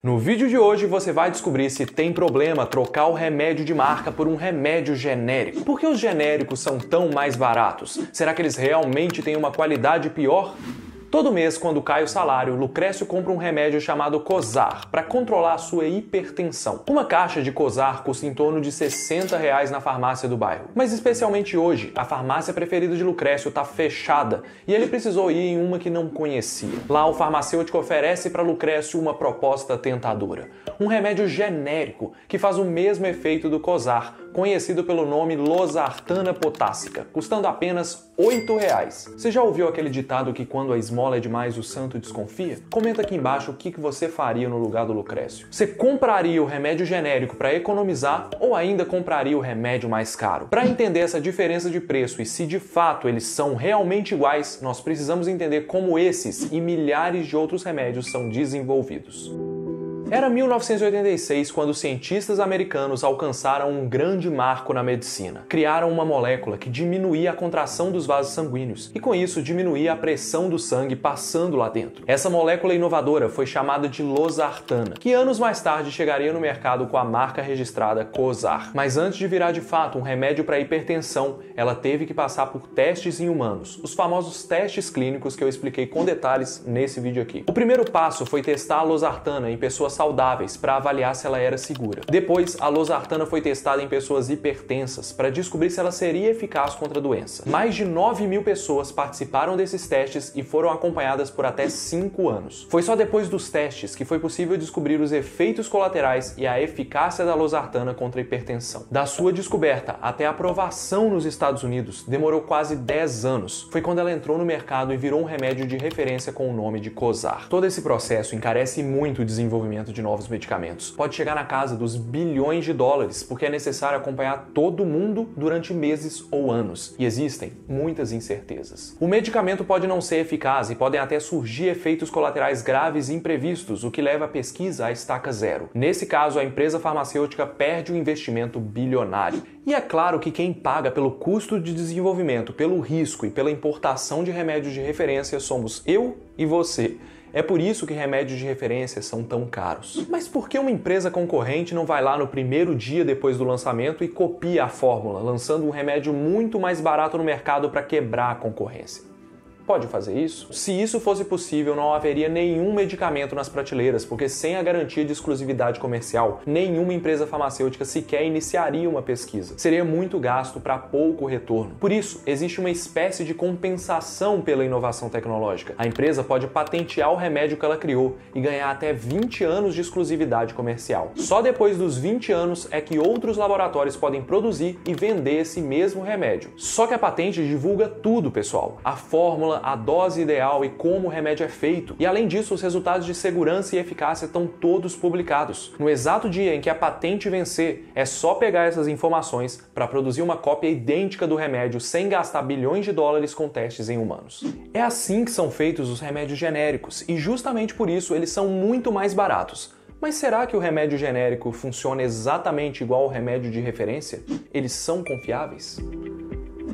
No vídeo de hoje você vai descobrir se tem problema trocar o remédio de marca por um remédio genérico. Por que os genéricos são tão mais baratos? Será que eles realmente têm uma qualidade pior? Todo mês, quando cai o salário, Lucrécio compra um remédio chamado Cosar para controlar a sua hipertensão. Uma caixa de Cosar custa em torno de 60 reais na farmácia do bairro. Mas especialmente hoje, a farmácia preferida de Lucrécio está fechada e ele precisou ir em uma que não conhecia. Lá, o farmacêutico oferece para Lucrécio uma proposta tentadora: um remédio genérico que faz o mesmo efeito do Cosar, conhecido pelo nome losartana potássica, custando apenas R$ reais. Você já ouviu aquele ditado que quando a esmola é demais o santo desconfia? Comenta aqui embaixo o que você faria no lugar do Lucrécio. Você compraria o remédio genérico para economizar ou ainda compraria o remédio mais caro? Para entender essa diferença de preço e se de fato eles são realmente iguais, nós precisamos entender como esses e milhares de outros remédios são desenvolvidos. Era 1986 quando cientistas americanos alcançaram um grande marco na medicina. Criaram uma molécula que diminuía a contração dos vasos sanguíneos e, com isso, diminuía a pressão do sangue passando lá dentro. Essa molécula inovadora foi chamada de losartana, que anos mais tarde chegaria no mercado com a marca registrada COSAR. Mas antes de virar de fato um remédio para hipertensão, ela teve que passar por testes em humanos, os famosos testes clínicos que eu expliquei com detalhes nesse vídeo aqui. O primeiro passo foi testar a losartana em pessoas saudáveis para avaliar se ela era segura. Depois, a losartana foi testada em pessoas hipertensas para descobrir se ela seria eficaz contra a doença. Mais de 9 mil pessoas participaram desses testes e foram acompanhadas por até 5 anos. Foi só depois dos testes que foi possível descobrir os efeitos colaterais e a eficácia da losartana contra a hipertensão. Da sua descoberta até a aprovação nos Estados Unidos, demorou quase 10 anos. Foi quando ela entrou no mercado e virou um remédio de referência com o nome de COSAR. Todo esse processo encarece muito o desenvolvimento desenvolvimento de novos medicamentos. Pode chegar na casa dos bilhões de dólares, porque é necessário acompanhar todo mundo durante meses ou anos, e existem muitas incertezas. O medicamento pode não ser eficaz e podem até surgir efeitos colaterais graves e imprevistos, o que leva a pesquisa à estaca zero. Nesse caso, a empresa farmacêutica perde um investimento bilionário. E é claro que quem paga pelo custo de desenvolvimento, pelo risco e pela importação de remédios de referência somos eu e você. É por isso que remédios de referência são tão caros. Mas por que uma empresa concorrente não vai lá no primeiro dia depois do lançamento e copia a fórmula, lançando um remédio muito mais barato no mercado para quebrar a concorrência? Pode fazer isso? Se isso fosse possível, não haveria nenhum medicamento nas prateleiras, porque sem a garantia de exclusividade comercial, nenhuma empresa farmacêutica sequer iniciaria uma pesquisa. Seria muito gasto para pouco retorno. Por isso, existe uma espécie de compensação pela inovação tecnológica. A empresa pode patentear o remédio que ela criou e ganhar até 20 anos de exclusividade comercial. Só depois dos 20 anos é que outros laboratórios podem produzir e vender esse mesmo remédio. Só que a patente divulga tudo, pessoal. A fórmula, a dose ideal e como o remédio é feito. E além disso, os resultados de segurança e eficácia estão todos publicados. No exato dia em que a patente vencer, é só pegar essas informações para produzir uma cópia idêntica do remédio sem gastar bilhões de dólares com testes em humanos. É assim que são feitos os remédios genéricos e justamente por isso eles são muito mais baratos. Mas será que o remédio genérico funciona exatamente igual ao remédio de referência? Eles são confiáveis?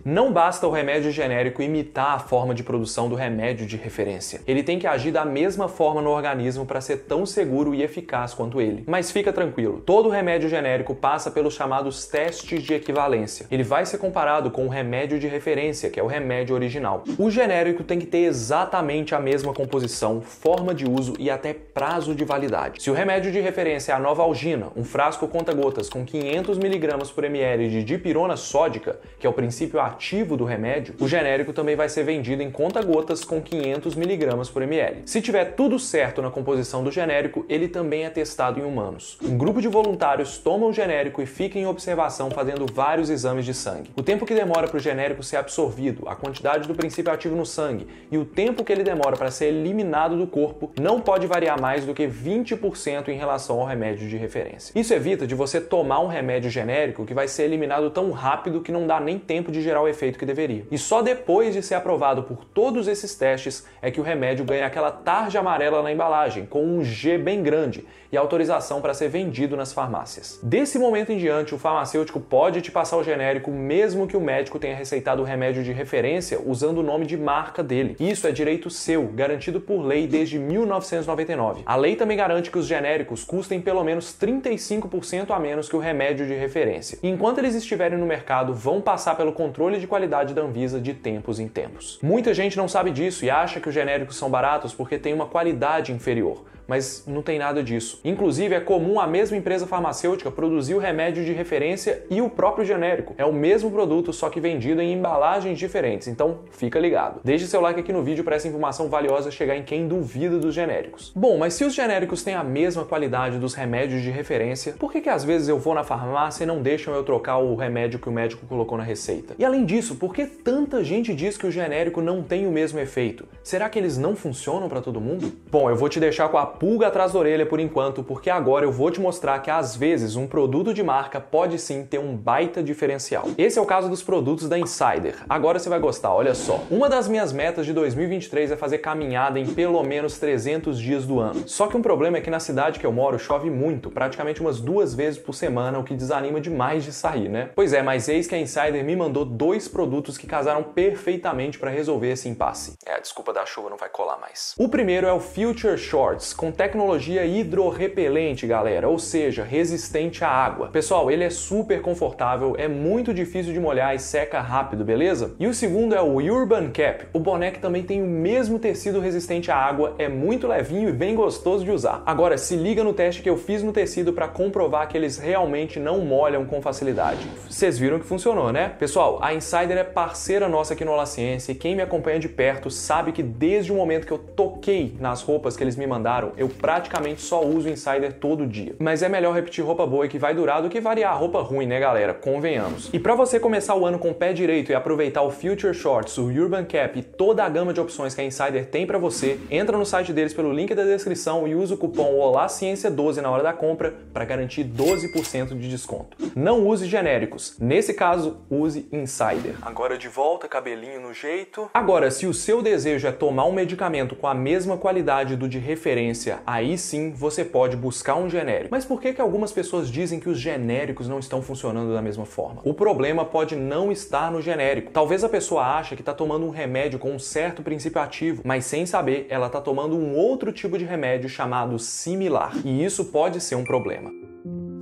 Não basta o remédio genérico imitar a forma de produção do remédio de referência. Ele tem que agir da mesma forma no organismo para ser tão seguro e eficaz quanto ele. Mas fica tranquilo, todo remédio genérico passa pelos chamados testes de equivalência. Ele vai ser comparado com o remédio de referência, que é o remédio original. O genérico tem que ter exatamente a mesma composição, forma de uso e até prazo de validade. Se o remédio de referência é a nova algina, um frasco conta-gotas com 500 mg por ml de dipirona sódica, que é o princípio ativo ativo do remédio, o genérico também vai ser vendido em conta-gotas com 500 mg por ml. Se tiver tudo certo na composição do genérico, ele também é testado em humanos. Um grupo de voluntários toma o genérico e fica em observação fazendo vários exames de sangue. O tempo que demora para o genérico ser absorvido, a quantidade do princípio ativo no sangue e o tempo que ele demora para ser eliminado do corpo não pode variar mais do que 20% em relação ao remédio de referência. Isso evita de você tomar um remédio genérico que vai ser eliminado tão rápido que não dá nem tempo de gerar o efeito que deveria. E só depois de ser aprovado por todos esses testes é que o remédio ganha aquela tarja amarela na embalagem, com um G bem grande, e autorização para ser vendido nas farmácias. Desse momento em diante, o farmacêutico pode te passar o genérico mesmo que o médico tenha receitado o remédio de referência usando o nome de marca dele. Isso é direito seu, garantido por lei desde 1999. A lei também garante que os genéricos custem pelo menos 35% a menos que o remédio de referência. enquanto eles estiverem no mercado, vão passar pelo controle de qualidade da Anvisa de tempos em tempos. Muita gente não sabe disso e acha que os genéricos são baratos porque têm uma qualidade inferior mas não tem nada disso. Inclusive, é comum a mesma empresa farmacêutica produzir o remédio de referência e o próprio genérico. É o mesmo produto, só que vendido em embalagens diferentes, então fica ligado. Deixe seu like aqui no vídeo para essa informação valiosa chegar em quem duvida dos genéricos. Bom, mas se os genéricos têm a mesma qualidade dos remédios de referência, por que, que às vezes eu vou na farmácia e não deixam eu trocar o remédio que o médico colocou na receita? E além disso, por que tanta gente diz que o genérico não tem o mesmo efeito? Será que eles não funcionam para todo mundo? Bom, eu vou te deixar com a pulga atrás da orelha por enquanto, porque agora eu vou te mostrar que às vezes um produto de marca pode sim ter um baita diferencial. Esse é o caso dos produtos da Insider. Agora você vai gostar, olha só. Uma das minhas metas de 2023 é fazer caminhada em pelo menos 300 dias do ano. Só que um problema é que na cidade que eu moro chove muito, praticamente umas duas vezes por semana, o que desanima demais de sair, né? Pois é, mas eis que a Insider me mandou dois produtos que casaram perfeitamente para resolver esse impasse. É, a desculpa da chuva não vai colar mais. O primeiro é o Future Shorts, com tecnologia hidrorrepelente, galera, ou seja, resistente à água. Pessoal, ele é super confortável, é muito difícil de molhar e seca rápido, beleza? E o segundo é o Urban Cap. O boné que também tem o mesmo tecido resistente à água, é muito levinho e bem gostoso de usar. Agora, se liga no teste que eu fiz no tecido para comprovar que eles realmente não molham com facilidade. Vocês viram que funcionou, né? Pessoal, a Insider é parceira nossa aqui no Ola Ciência e quem me acompanha de perto sabe que desde o momento que eu toquei nas roupas que eles me mandaram, eu praticamente só uso Insider todo dia. Mas é melhor repetir roupa boa e que vai durar do que variar roupa ruim, né, galera? Convenhamos. E para você começar o ano com o pé direito e aproveitar o Future Shorts, o Urban Cap e toda a gama de opções que a Insider tem para você, entra no site deles pelo link da descrição e usa o cupom OLACIência12 na hora da compra para garantir 12% de desconto. Não use genéricos. Nesse caso, use Insider. Agora de volta, cabelinho no jeito. Agora, se o seu desejo é tomar um medicamento com a mesma qualidade do de referência, aí sim você pode buscar um genérico. Mas por que, que algumas pessoas dizem que os genéricos não estão funcionando da mesma forma? O problema pode não estar no genérico. Talvez a pessoa ache que está tomando um remédio com um certo princípio ativo, mas sem saber, ela está tomando um outro tipo de remédio chamado similar. E isso pode ser um problema.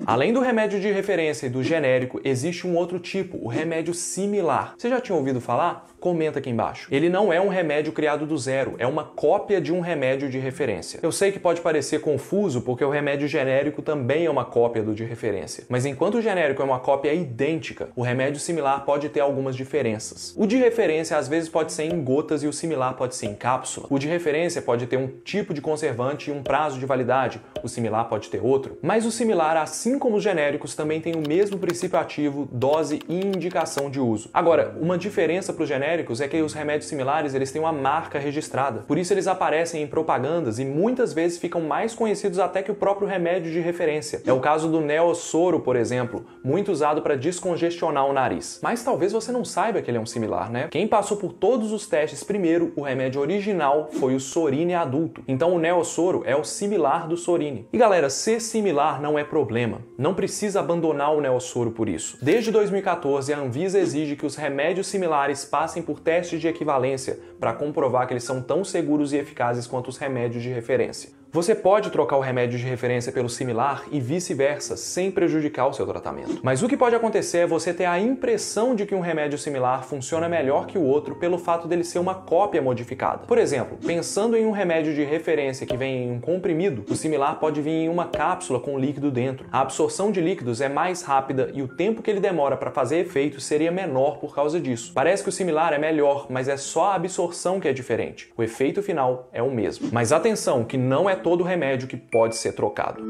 Além do remédio de referência e do genérico, existe um outro tipo, o remédio similar. Você já tinha ouvido falar? Comenta aqui embaixo. Ele não é um remédio criado do zero, é uma cópia de um remédio de referência. Eu sei que pode parecer confuso porque o remédio genérico também é uma cópia do de referência, mas enquanto o genérico é uma cópia idêntica, o remédio similar pode ter algumas diferenças. O de referência às vezes pode ser em gotas e o similar pode ser em cápsula. O de referência pode ter um tipo de conservante e um prazo de validade, o similar pode ter outro. Mas o similar, assim como os genéricos, também tem o mesmo princípio ativo, dose e indicação de uso. Agora, uma diferença para os genéricos genéricos é que os remédios similares eles têm uma marca registrada. Por isso eles aparecem em propagandas e muitas vezes ficam mais conhecidos até que o próprio remédio de referência. É o caso do Neosoro, por exemplo, muito usado para descongestionar o nariz. Mas talvez você não saiba que ele é um similar, né? Quem passou por todos os testes primeiro, o remédio original foi o Sorine adulto. Então o Neosoro é o similar do Sorine. E galera, ser similar não é problema. Não precisa abandonar o Neosoro por isso. Desde 2014, a Anvisa exige que os remédios similares passem por testes de equivalência para comprovar que eles são tão seguros e eficazes quanto os remédios de referência. Você pode trocar o remédio de referência pelo similar e vice-versa, sem prejudicar o seu tratamento. Mas o que pode acontecer é você ter a impressão de que um remédio similar funciona melhor que o outro pelo fato dele ser uma cópia modificada. Por exemplo, pensando em um remédio de referência que vem em um comprimido, o similar pode vir em uma cápsula com líquido dentro. A absorção de líquidos é mais rápida e o tempo que ele demora para fazer efeito seria menor por causa disso. Parece que o similar é melhor, mas é só a absorção que é diferente. O efeito final é o mesmo. Mas atenção, que não é todo remédio que pode ser trocado.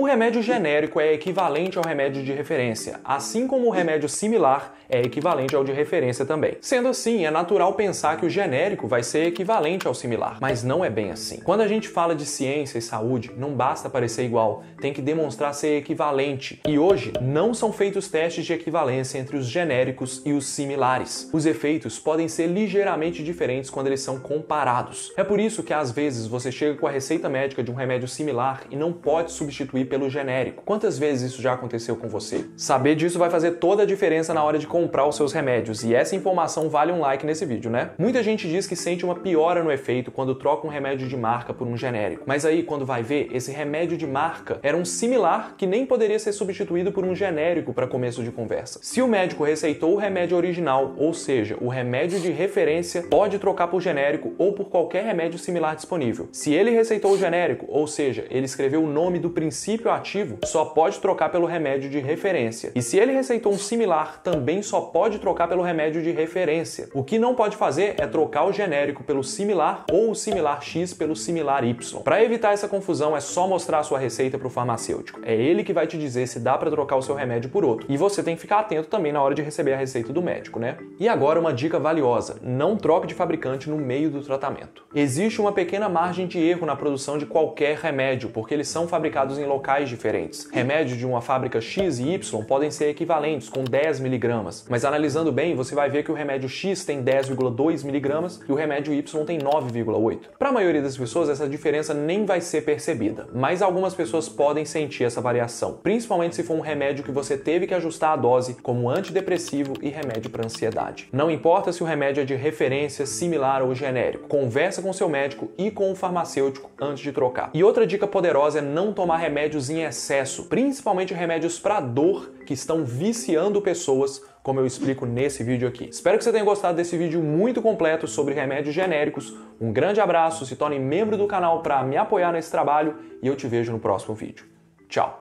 O remédio genérico é equivalente ao remédio de referência, assim como o remédio similar é equivalente ao de referência também. Sendo assim, é natural pensar que o genérico vai ser equivalente ao similar, mas não é bem assim. Quando a gente fala de ciência e saúde, não basta parecer igual, tem que demonstrar ser equivalente. E hoje não são feitos testes de equivalência entre os genéricos e os similares. Os efeitos podem ser ligeiramente diferentes quando eles são comparados. É por isso que às vezes você chega com a receita médica de um remédio similar e não pode substituir pelo genérico. Quantas vezes isso já aconteceu com você? Saber disso vai fazer toda a diferença na hora de comprar os seus remédios, e essa informação vale um like nesse vídeo, né? Muita gente diz que sente uma piora no efeito quando troca um remédio de marca por um genérico. Mas aí, quando vai ver, esse remédio de marca era um similar que nem poderia ser substituído por um genérico para começo de conversa. Se o médico receitou o remédio original, ou seja, o remédio de referência, pode trocar por genérico ou por qualquer remédio similar disponível. Se ele receitou o genérico, ou seja, ele escreveu o nome do princípio princípio ativo só pode trocar pelo remédio de referência. E se ele receitou um similar, também só pode trocar pelo remédio de referência. O que não pode fazer é trocar o genérico pelo similar ou o similar X pelo similar Y. Para evitar essa confusão, é só mostrar a sua receita para o farmacêutico. É ele que vai te dizer se dá para trocar o seu remédio por outro. E você tem que ficar atento também na hora de receber a receita do médico, né? E agora uma dica valiosa: não troque de fabricante no meio do tratamento. Existe uma pequena margem de erro na produção de qualquer remédio, porque eles são fabricados em locais locais diferentes. Remédios de uma fábrica X e Y podem ser equivalentes, com 10 miligramas, mas analisando bem, você vai ver que o remédio X tem 10,2 miligramas e o remédio Y tem 9,8. Para a maioria das pessoas, essa diferença nem vai ser percebida, mas algumas pessoas podem sentir essa variação, principalmente se for um remédio que você teve que ajustar a dose, como antidepressivo e remédio para ansiedade. Não importa se o remédio é de referência, similar ou genérico, conversa com seu médico e com o farmacêutico antes de trocar. E outra dica poderosa é não tomar remédios remédios em excesso, principalmente remédios para dor que estão viciando pessoas, como eu explico nesse vídeo aqui. Espero que você tenha gostado desse vídeo muito completo sobre remédios genéricos. Um grande abraço, se torne membro do canal para me apoiar nesse trabalho e eu te vejo no próximo vídeo. Tchau!